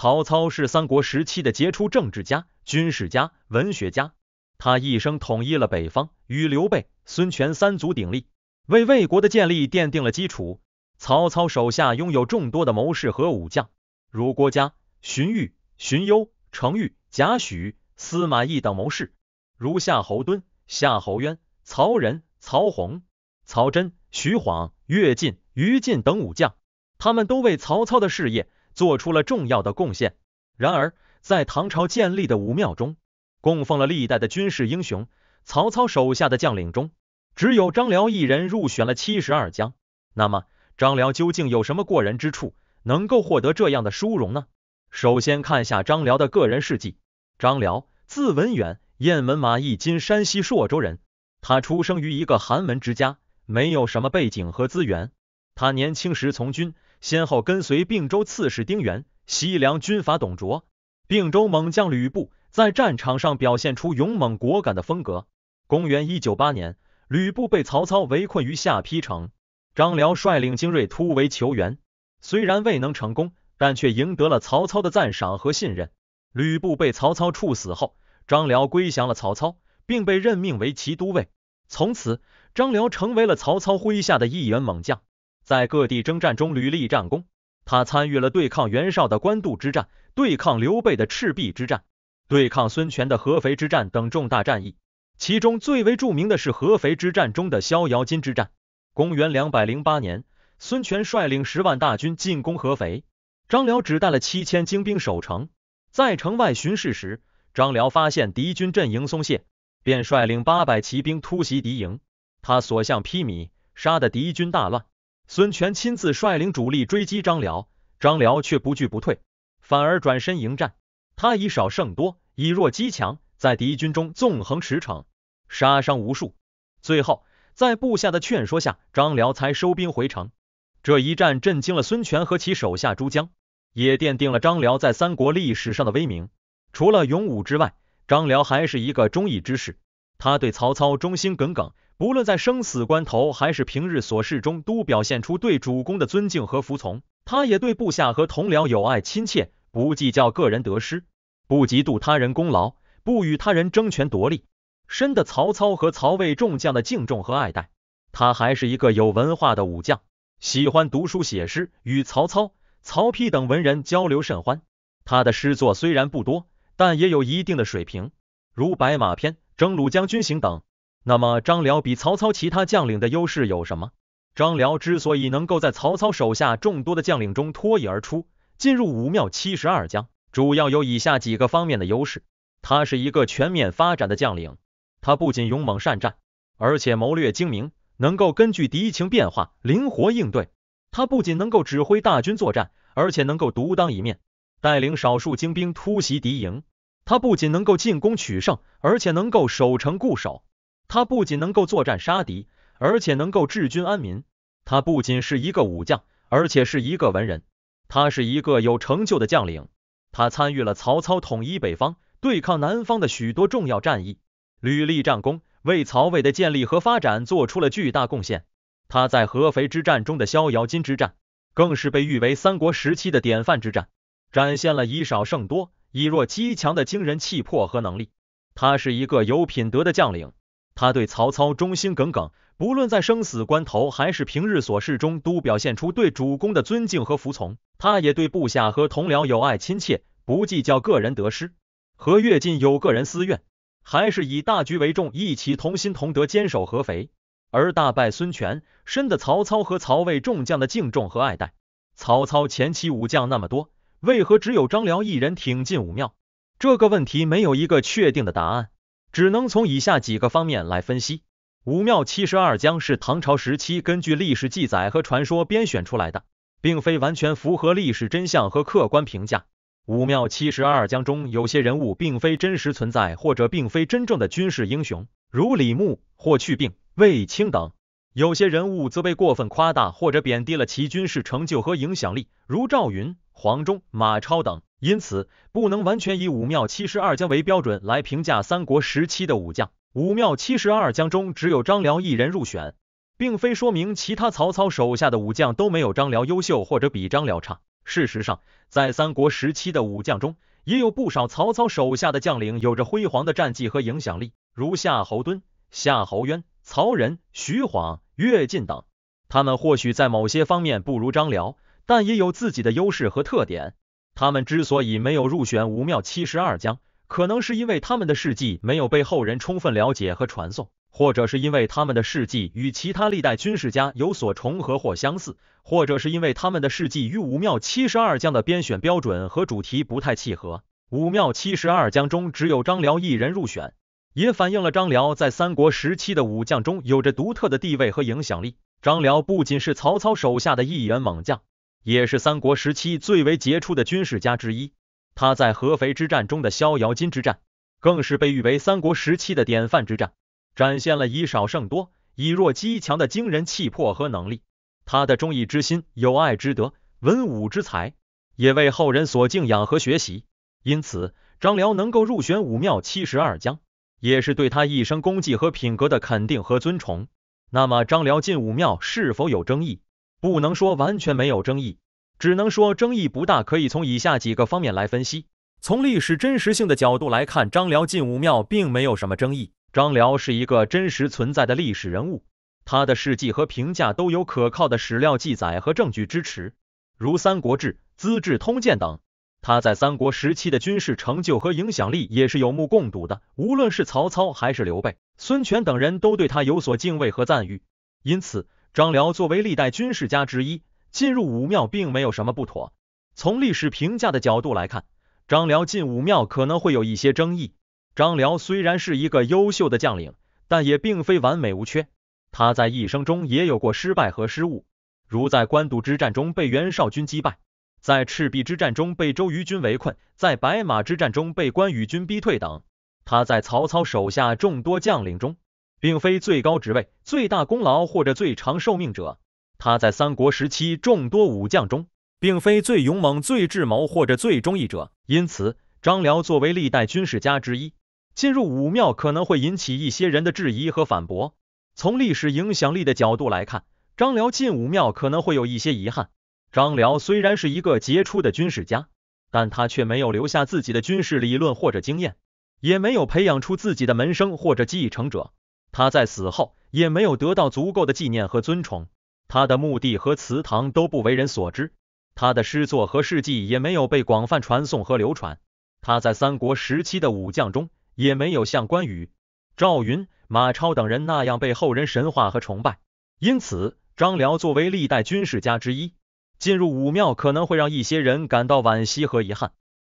曹操是三国时期的杰出政治家、军事家、文学家，他一生统一了北方，与刘备、孙权三足鼎立，为魏国的建立奠定了基础。曹操手下拥有众多的谋士和武将，如郭嘉、荀彧、荀攸、程昱、贾诩、司马懿等谋士，如夏侯惇、夏侯渊、曹仁、曹洪、曹真、徐晃、乐进、于禁等武将，他们都为曹操的事业做出了重要的贡献。然而，在唐朝建立的武庙中，供奉了历代的军事英雄，曹操手下的将领中，只有张辽一人入选了七十二将。那么，张辽究竟有什么过人之处，能够获得这样的殊荣呢？首先看下张辽的个人事迹。张辽，字文远，雁门马邑（今山西朔州）人。他出生于一个寒门之家，没有什么背景和资源。他年轻时从军，先后跟随并州刺史丁原、西凉军阀董卓、并州猛将吕布，在战场上表现出勇猛果敢的风格。公元一九八年，吕布被曹操围困于下邳城。张辽率领精锐突围求援，虽然未能成功，但却赢得了曹操的赞赏和信任。吕布被曹操处死后，张辽归降了曹操，并被任命为骑都尉。从此，张辽成为了曹操麾下的一员猛将，在各地征战中屡立战功。他参与了对抗袁绍的官渡之战、对抗刘备的赤壁之战、对抗孙权的合肥之战等重大战役。其中最为著名的是合肥之战中的逍遥津之战。公元两百零八年，孙权率领十万大军进攻合肥，张辽只带了七千精兵守城。在城外巡视时，张辽发现敌军阵营松懈，便率领八百骑兵突袭敌营。他所向披靡，杀得敌军大乱。孙权亲自率领主力追击张辽，张辽却不惧不退，反而转身迎战。他以少胜多，以弱击强，在敌军中纵横驰骋，杀伤无数。最后。在部下的劝说下，张辽才收兵回城。这一战震惊了孙权和其手下诸将，也奠定了张辽在三国历史上的威名。除了勇武之外，张辽还是一个忠义之士。他对曹操忠心耿耿，不论在生死关头还是平日琐事中，都表现出对主公的尊敬和服从。他也对部下和同僚友爱亲切，不计较个人得失，不嫉妒他人功劳，不与他人争权夺利。深得曹操和曹魏众将的敬重和爱戴。他还是一个有文化的武将，喜欢读书写诗，与曹操、曹丕等文人交流甚欢。他的诗作虽然不多，但也有一定的水平，如《白马篇》《征虏将军行》等。那么张辽比曹操其他将领的优势有什么？张辽之所以能够在曹操手下众多的将领中脱颖而出，进入武庙七十二将，主要有以下几个方面的优势：他是一个全面发展的将领。他不仅勇猛善战，而且谋略精明，能够根据敌情变化灵活应对。他不仅能够指挥大军作战，而且能够独当一面，带领少数精兵突袭敌营。他不仅能够进攻取胜，而且能够守城固守。他不仅能够作战杀敌，而且能够治军安民。他不仅是一个武将，而且是一个文人。他是一个有成就的将领。他参与了曹操统一北方、对抗南方的许多重要战役。屡立战功，为曹魏的建立和发展做出了巨大贡献。他在合肥之战中的逍遥津之战，更是被誉为三国时期的典范之战，展现了以少胜多、以弱击强的惊人气魄和能力。他是一个有品德的将领，他对曹操忠心耿耿，不论在生死关头还是平日琐事中，都表现出对主公的尊敬和服从。他也对部下和同僚友爱亲切，不计较个人得失。和乐进有个人私怨。还是以大局为重，一起同心同德，坚守合肥，而大败孙权，深得曹操和曹魏众将的敬重和爱戴。曹操前期武将那么多，为何只有张辽一人挺进武庙？这个问题没有一个确定的答案，只能从以下几个方面来分析。武庙七十二将是唐朝时期根据历史记载和传说编选出来的，并非完全符合历史真相和客观评价。武庙七十二将中有些人物并非真实存在，或者并非真正的军事英雄，如李牧、霍去病、卫青等；有些人物则被过分夸大或者贬低了其军事成就和影响力，如赵云、黄忠、马超等。因此，不能完全以武庙七十二将为标准来评价三国时期的武将。武庙七十二将中只有张辽一人入选，并非说明其他曹操手下的武将都没有张辽优秀或者比张辽差。事实上，在三国时期的武将中，也有不少曹操手下的将领有着辉煌的战绩和影响力，如夏侯惇、夏侯渊、曹仁、徐晃、乐进等。他们或许在某些方面不如张辽，但也有自己的优势和特点。他们之所以没有入选武庙七十二将，可能是因为他们的事迹没有被后人充分了解和传颂。或者是因为他们的事迹与其他历代军事家有所重合或相似，或者是因为他们的事迹与武庙七十二将的编选标准和主题不太契合。武庙七十二将中只有张辽一人入选，也反映了张辽在三国时期的武将中有着独特的地位和影响力。张辽不仅是曹操手下的一员猛将，也是三国时期最为杰出的军事家之一。他在合肥之战中的逍遥津之战，更是被誉为三国时期的典范之战。展现了以少胜多、以弱击强的惊人气魄和能力。他的忠义之心、友爱之德、文武之才，也为后人所敬仰和学习。因此，张辽能够入选武庙七十二将，也是对他一生功绩和品格的肯定和尊崇。那么，张辽进武庙是否有争议？不能说完全没有争议，只能说争议不大。可以从以下几个方面来分析。从历史真实性的角度来看，张辽进武庙并没有什么争议。张辽是一个真实存在的历史人物，他的事迹和评价都有可靠的史料记载和证据支持，如《三国志》《资治通鉴》等。他在三国时期的军事成就和影响力也是有目共睹的，无论是曹操还是刘备、孙权等人都对他有所敬畏和赞誉。因此，张辽作为历代军事家之一，进入武庙并没有什么不妥。从历史评价的角度来看，张辽进武庙可能会有一些争议。张辽虽然是一个优秀的将领，但也并非完美无缺。他在一生中也有过失败和失误，如在官渡之战中被袁绍军击败，在赤壁之战中被周瑜军围困，在白马之战中被关羽军逼退等。他在曹操手下众多将领中，并非最高职位、最大功劳或者最长寿命者。他在三国时期众多武将中，并非最勇猛、最智谋或者最忠义者。因此，张辽作为历代军事家之一。进入武庙可能会引起一些人的质疑和反驳。从历史影响力的角度来看，张辽进武庙可能会有一些遗憾。张辽虽然是一个杰出的军事家，但他却没有留下自己的军事理论或者经验，也没有培养出自己的门生或者继承者。他在死后也没有得到足够的纪念和尊崇，他的墓地和祠堂都不为人所知，他的诗作和事迹也没有被广泛传颂和流传。他在三国时期的武将中。也没有像关羽、赵云、马超等人那样被后人神化和崇拜，因此张辽作为历代军事家之一，进入武庙可能会让一些人感到惋惜和遗憾。